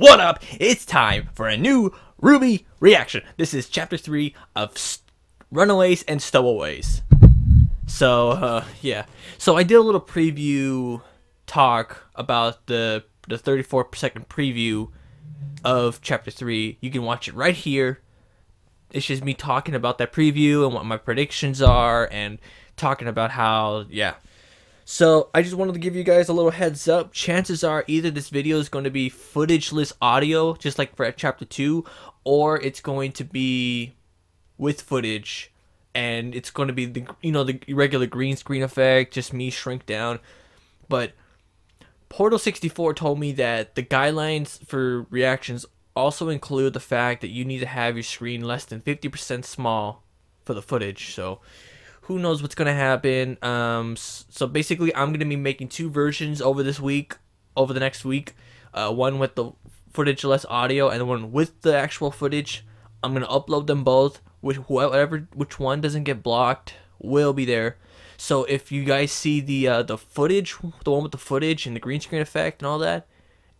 What up? It's time for a new RWBY reaction. This is chapter 3 of St- Runaways and Stowaways. So, uh, yeah. So I did a little preview talk about the the 34 second preview of chapter 3. You can watch it right here. It's just me talking about that preview and what my predictions are and talking about how, yeah. So I just wanted to give you guys a little heads up. Chances are either this video is going to be footageless audio, just like for chapter 2, or it's going to be with footage and it's going to be the you know the regular green screen effect, just me shrink down. But Portal 64 told me that the guidelines for reactions also include the fact that you need to have your screen less than 50% small for the footage. So who knows what's to happen. Um, so basically, I'm to be making two versions over this week, over the next week. Uh, one with the footage less audio and one with the actual footage. I'm to upload them both. Which whatever which one doesn't get blocked will be there. So if you guys see the uh, the footage, the one with the footage and the green screen effect and all that,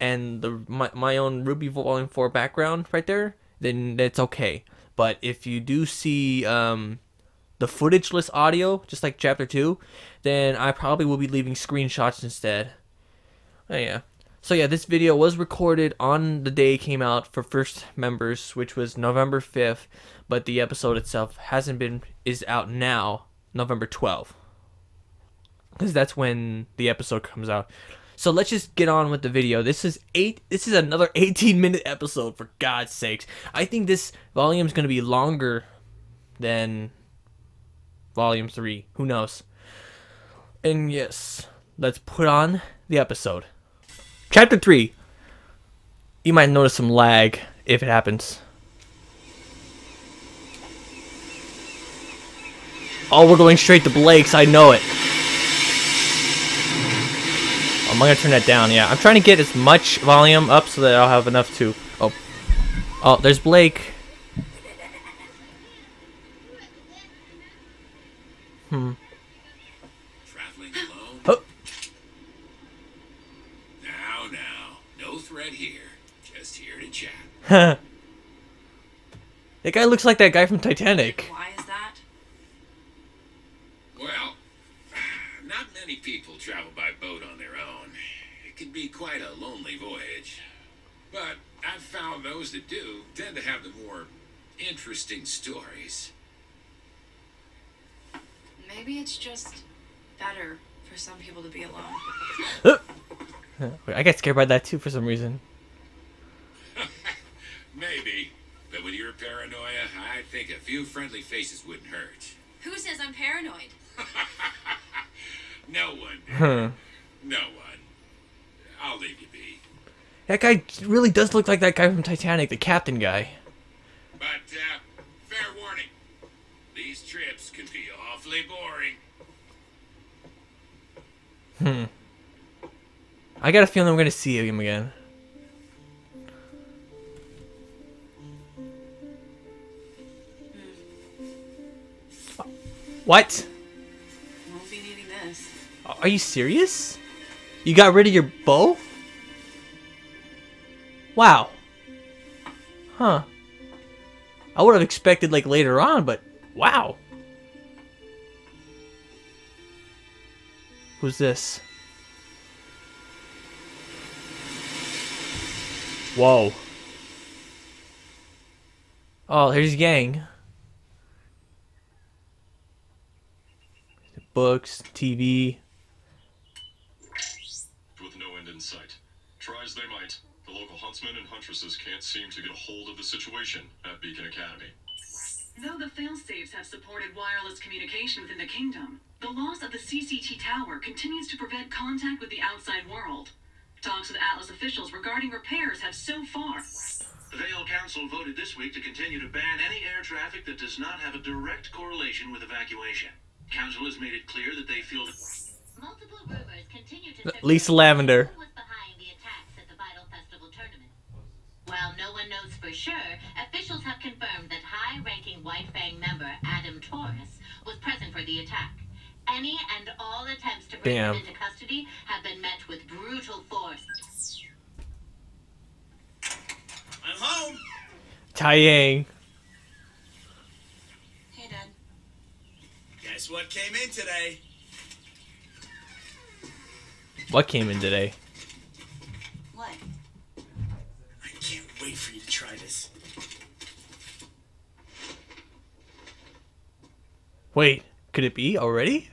and the my, my own RWBY Volume 4 background right there, then that's okay. But if you do see um, the footageless audio, just like Chapter 2, then I probably will be leaving screenshots instead. Oh, yeah. So yeah, this video was recorded on the day it came out for first members, which was November 5th, but the episode itself hasn't been is out now, November 12th. Cuz that's when the episode comes out. So let's just get on with the video. This is 8 this is another 18 minute episode for God's sakes. I think this volume is going to be longer than volume 3. Who knows? And yes, let's put on the episode. Chapter 3. You might notice some lag if it happens. Oh, we're going straight to Blake's. I know it. I'm gonna turn that down. Yeah, I'm trying to get as much volume up so that I'll have enough to. Oh, oh, there's Blake. Hmm. Traveling alone? Oh, Now, now. No threat here. Just here to chat. that guy looks like that guy from Titanic. Why is that? Well, not many people travel by boat on their own. It can be quite a lonely voyage. But I've found those that do tend to have the more interesting stories. Maybe it's just better for some people to be alone. I got scared by that too for some reason. Maybe. But with your paranoia, I think a few friendly faces wouldn't hurt. Who says I'm paranoid? No one. Huh. No one. I'll leave you be. That guy really does look like that guy from Titanic, the captain guy. But, uh, awfully boring. Hmm. I got a feeling we're gonna see him again. What? Won't be needing this. Are you serious? You got rid of your bow? Wow. Huh. I would have expected like later on, but wow. Who's this? Whoa. Oh, here's gang. Books, TV. with no end in sight. Try as they might, the local huntsmen and huntresses can't seem to get a hold of the situation at Beacon Academy. Though the failsafes have supported wireless communication within the kingdom, the loss of the CCT tower continues to prevent contact with the outside world. Talks with Atlas officials regarding repairs have so far. The Vale Council voted this week to continue to ban any air traffic that does not have a direct correlation with evacuation. Council has made it clear that they feel that Multiple rumors continue to Lisa Lavender. who was behind the attacks at the Vytal Festival tournament. While no one knows for sure, officials have confirmed that high-ranking White Fang member Adam Taurus was present for the attack. Any and all attempts to bring Damn. him into custody have been met with brutal force. I'm home. Taiyang. Hey, Dad. Guess what came in today? What came in today? What? I can't wait for you to try this. Wait, could it be already?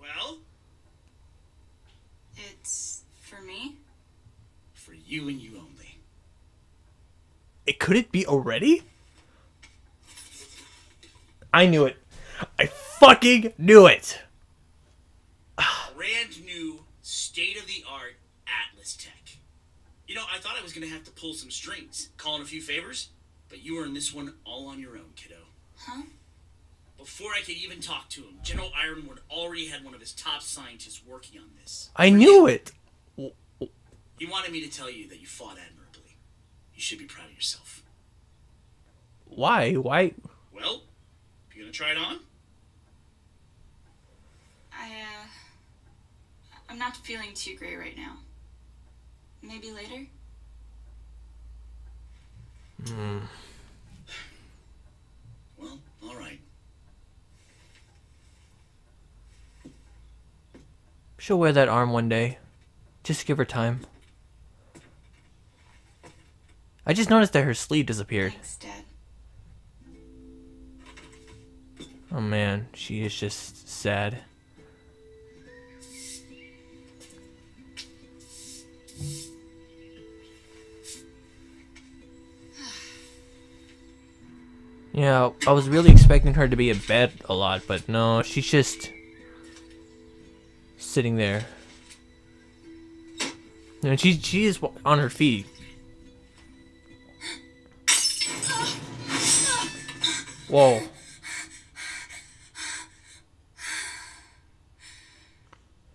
Well, It's for me? for you and you only. It could it be already? I knew it. I fucking knew it. Brand new, state of the art Atlas Tech. You know, I thought I was gonna have to pull some strings, call in a few favors, but you earned this one all on your own, kiddo. Huh? Before I could even talk to him, General Ironwood already had one of his top scientists working on this. I knew it. He wanted me to tell you that you fought admirably. You should be proud of yourself. Why? Why? Well, you gonna try it on? I, uh. I'm not feeling too great right now. Maybe later? Well, all right. She'll wear that arm one day. Just give her time. I just noticed that her sleeve disappeared. Thanks. Oh man, she is just sad. Yeah, I was really expecting her to be in bed a lot, but no, she's just sitting there. And she she is on her feet. Whoa.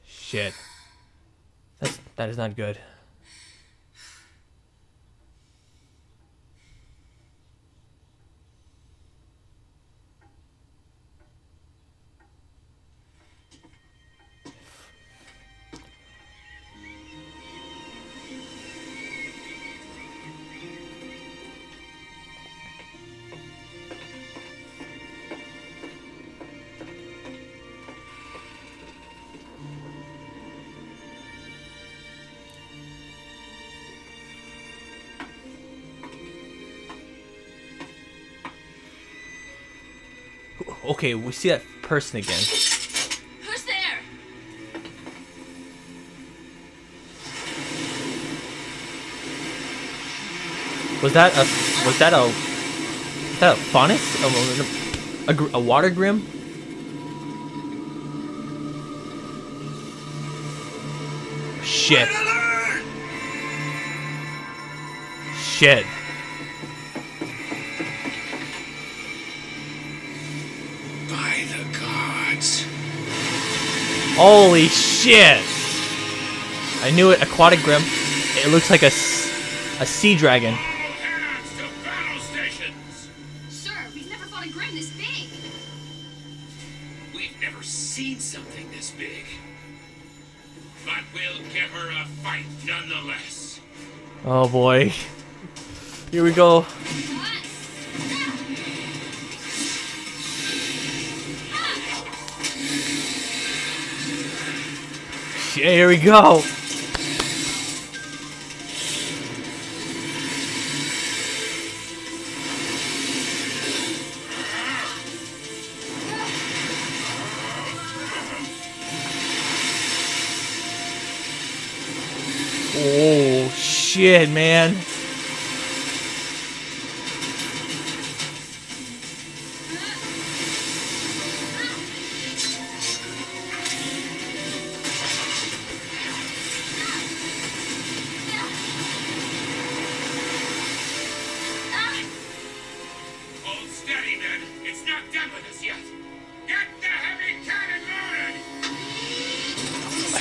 Shit. That's that is not good. Okay, we see that person again. Who's there? Was that a was that a was that a faunus? A, a, gr- a water Grimm? Shit. Shit. Holy shit! I knew it. Aquatic Grimm. It looks like a, s- a sea dragon. All hands to battle stations! Sir, we've never fought a Grimm this big. We've never seen something this big. But we'll give her a fight nonetheless. Oh boy. Here we go. Here we go. Oh shit, man.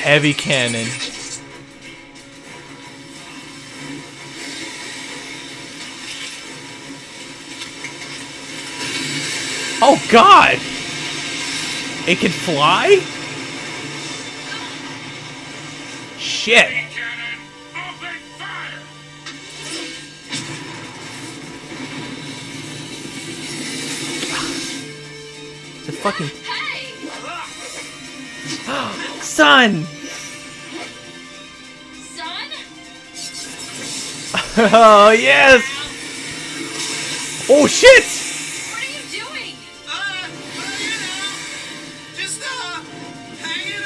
Heavy cannon. Oh god! It can fly? Shit. Fire! The fucking Hey! sun. Son? Oh yes. Oh shit. What are you doing? Uh, well, you know, just, uh, hanging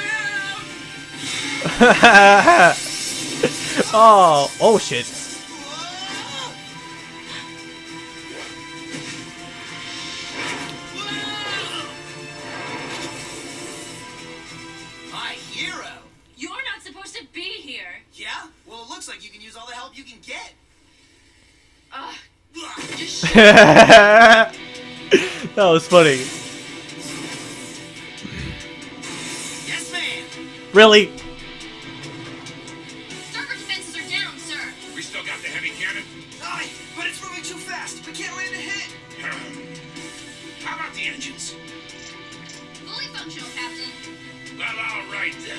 out. oh oh shit. that was funny. Yes, ma'am. Really? Starboard defenses are down, sir. We still got the heavy cannon? Aye, but it's moving too fast. We can't land a hit. How about the engines? Fully functional, Captain. Well, all right then.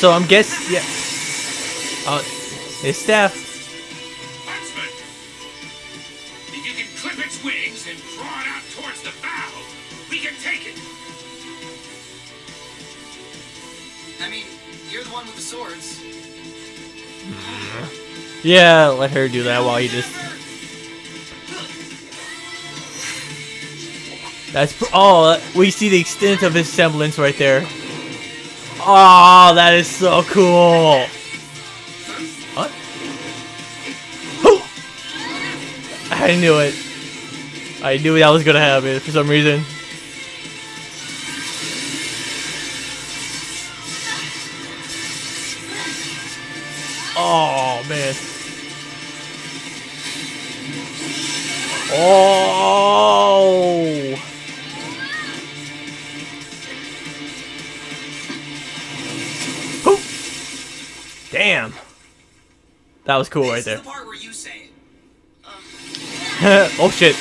So I'm guess yeah. Uh, oh, it's Steph. Yeah, let her do that while you just. That's oh, we see the extent of his semblance right there. Oh, that is so cool. What? Hoo! I knew it. I knew that was gonna happen for some reason. Oh man. Oh. Damn. That was cool right there. the part where you say it. oh shit.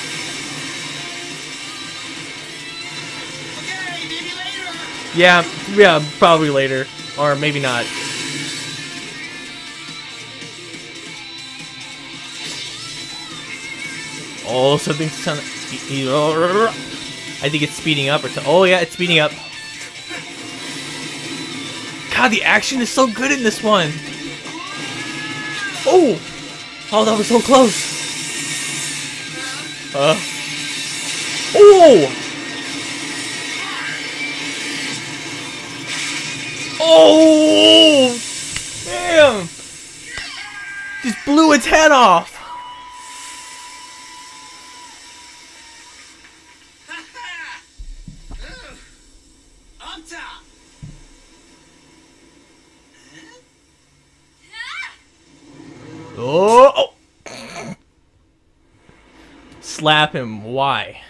Okay, maybe later. Yeah, yeah, probably later. Or maybe not. Oh, something's sound. I think it's speeding up or. Oh yeah, it's speeding up. God, the action is so good in this one. Oh, oh, that was so close. Uh. Oh. Oh! Damn! Just blew its head off! On top. Oh! oh. Slap him. Why?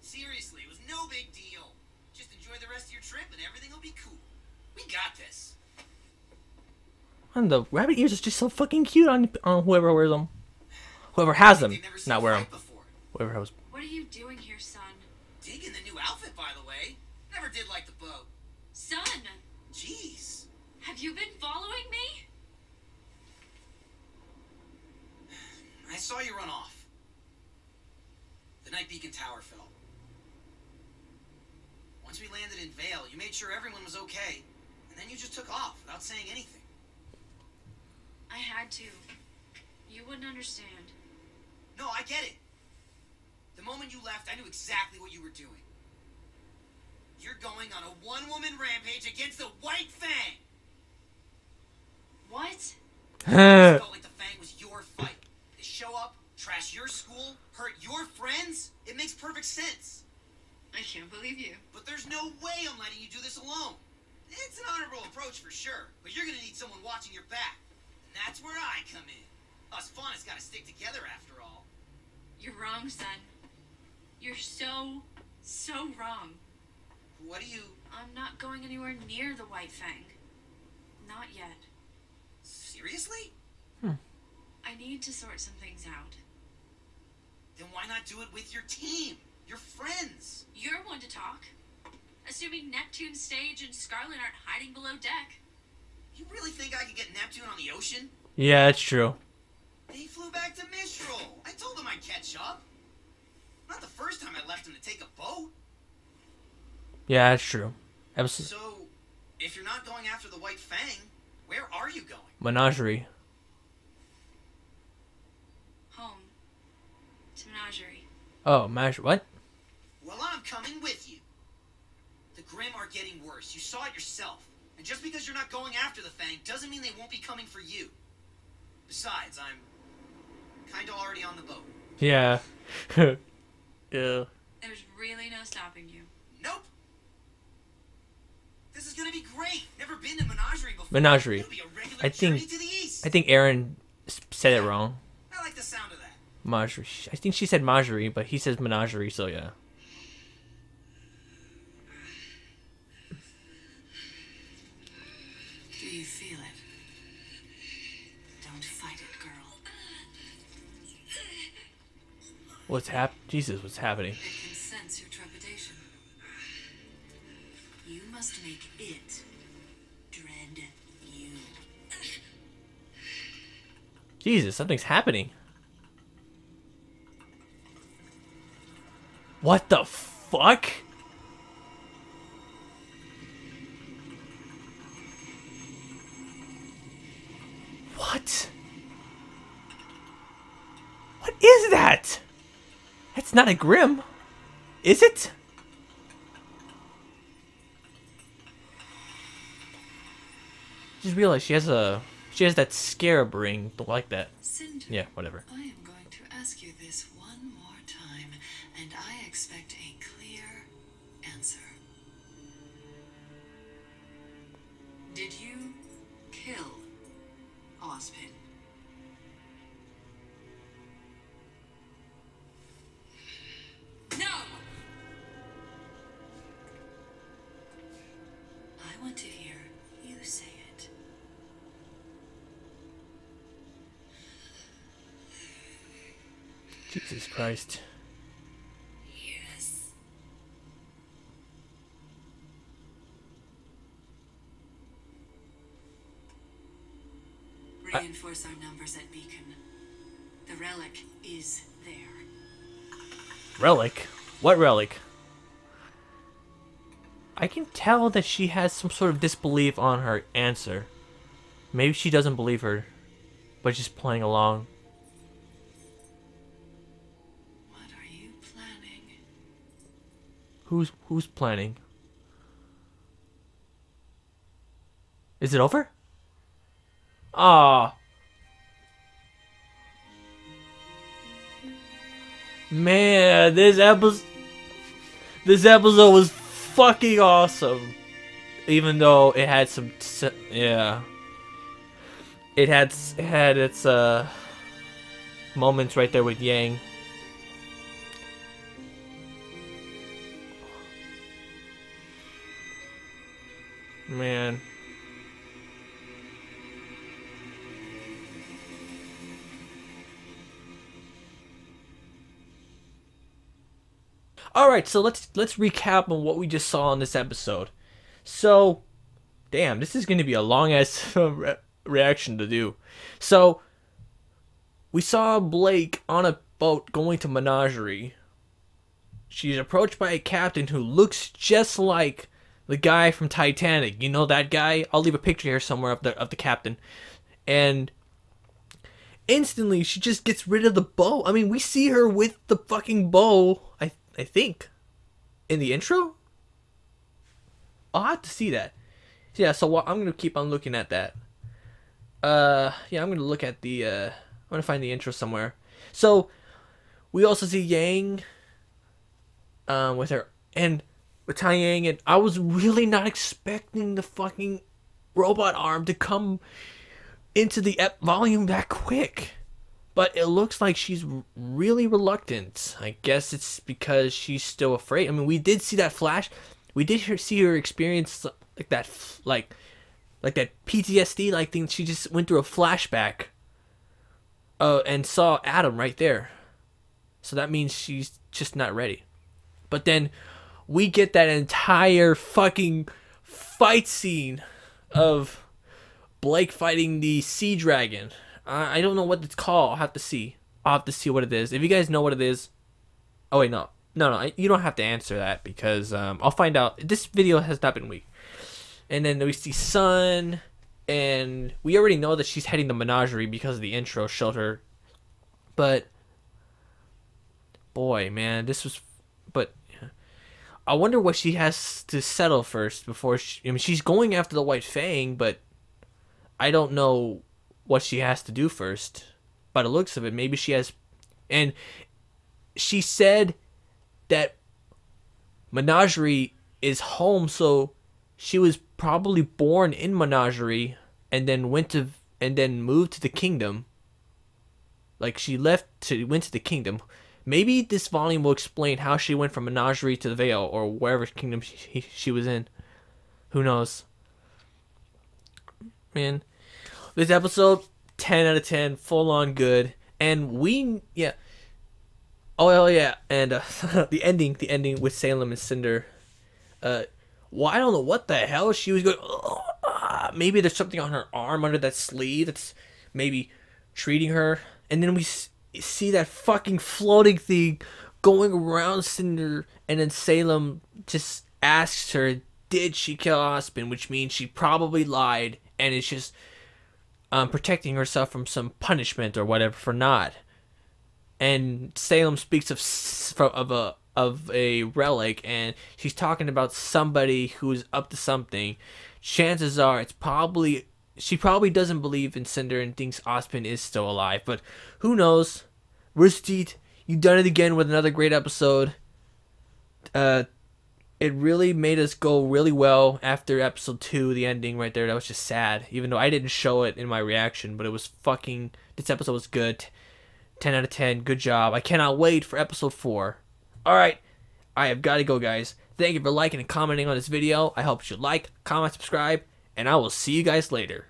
Seriously, it was no big deal. Just enjoy the rest of your trip and everything will be cool. We got this. And the rabbit ears is just so fucking cute on on whoever wears them. Whoever has them, They've never seen not wear them. before. Whoever has. What are you doing here, son? Digging the new outfit, by the way. Never did like the boat. Son, Jeez. have you been following me? I saw you run off. The night Beacon Tower fell. Once we landed in Vale, you made sure everyone was okay, and then you just took off without saying anything. I had to. You wouldn't understand. No, I get it. The moment you left, I knew exactly what you were doing. You're going on a one-woman rampage against the White Fang. What? It felt like the Fang was your fight. They show up, trash your school, hurt your friends. It makes perfect sense. I can't believe you. But there's no way I'm letting you do this alone. It's an honorable approach for sure, but you're gonna need someone watching your back. And that's where I come in. Us Faunus gotta stick together after all. You're wrong, son. You're so, so wrong. What do you... I'm not going anywhere near the White Fang. Not yet. Seriously? Hmm. I need to sort some things out. Then why not do it with your team? You're friends. You're one to talk. Assuming Neptune's Sage and Scarlet aren't hiding below deck. You really think I could get Neptune on the ocean? Yeah, it's true. They flew back to Mistral. I told them I'd catch up. Not the first time I left him to take a boat. Yeah, that's true. Episode So, if you're not going after the White Fang, where are you going? Menagerie. Home. To Menagerie. Oh, Menagerie. What? Well, I'm coming with you. The Grimm are getting worse. You saw it yourself. And just because you're not going after the Fang doesn't mean they won't be coming for you. Besides, I'm kinda already on the boat. Yeah. yeah. There's really no stopping you. Nope. This is gonna be great. Never been to Menagerie before. Menagerie. Be a I think- to the east. I think Aaron said it wrong. I like the sound of that. Menagerie. I think she said Menagerie, but he says Menagerie, so yeah. What's hap? Jesus, what's happening? It can sense your trepidation. You must make it dread you. Jesus, something's happening. What the fuck? What? What is that? That's not a Grimm. Is it? Just realized she has a she has that scarab ring like that. Cinder, Yeah, whatever. I am going to ask you this one more time, and I expect a clear answer. Did you kill Ozpin? I want to hear you say it. Jesus Christ. Yes. Reinforce our numbers at Beacon. The relic is there. Relic? What relic? I can tell that she has some sort of disbelief on her answer. Maybe she doesn't believe her, but she's playing along. What are you planning? Who's who's planning? Is it over? Ah. Man, this episode this episode was fucking awesome. Even though it had some yeah. It had it had its uh moments right there with Yang. Man. All right, so let's let's recap on what we just saw in this episode. So, damn, this is going to be a long ass re- reaction to do. So, we saw Blake on a boat going to Menagerie. She's approached by a captain who looks just like the guy from Titanic. You know that guy? I'll leave a picture here somewhere of the of the captain. And instantly she just gets rid of the bow. I mean, we see her with the fucking bow, I I think. In the intro? I'll have to see that. Yeah, so I'm gonna keep on looking at that. Uh yeah, I'm gonna look at the uh I'm gonna find the intro somewhere. So we also see Yang um with her and with Tai Yang and I was really not expecting the fucking robot arm to come into the volume that quick. But it looks like she's really reluctant. I guess it's because she's still afraid. I mean, we did see that flash. We did see her experience like that, like, like that PTSD like thing. She just went through a flashback. Uh, and saw Adam right there. So that means she's just not ready. But then we get that entire fucking fight scene of Blake fighting the sea dragon. I don't know what it's called. I'll have to see. I'll have to see what it is. If you guys know what it is, oh wait, no, no, no, you don't have to answer that because um, I'll find out. This video has not been weak. And then we see Sun, and we already know that she's heading the menagerie because of the intro showed her. But boy, man, this was. But I wonder what she has to settle first before she. I mean, she's going after the White Fang, but I don't know what she has to do first. By the looks of it, maybe she has. And she said that Menagerie is home, so she was probably born in Menagerie and then went to and then moved to the kingdom. Like she left to went to the kingdom. Maybe this volume will explain how she went from Menagerie to the Vale or wherever kingdom she, she was in. Who knows? Man, this episode 10 out of 10 full on good. And we yeah. Oh hell yeah. And uh, the ending the ending with salem and cinder. Uh well i don't know what the hell she was going "Ugh, ah." maybe there's something on her arm under that sleeve that's maybe treating her. And then we s- see that fucking floating thing going around cinder. And then salem just asks her did she kill Ozpin, which means she probably lied. And it's just um, protecting herself from some punishment or whatever for not. And Salem speaks of of a of a relic, and she's talking about somebody who's up to something. Chances are, it's probably she probably doesn't believe in Cinder and thinks Ozpin is still alive. But who knows? Rooster Teeth, you've done it again with another great episode. Uh, it really made us go really well after episode two, the ending right there. That was just sad, even though I didn't show it in my reaction, but it was fucking. This episode was good. 10 out of 10. Good job. I cannot wait for episode four. Alright, I have got to go, guys. Thank you for liking and commenting on this video. I hope you like, comment, subscribe, and I will see you guys later.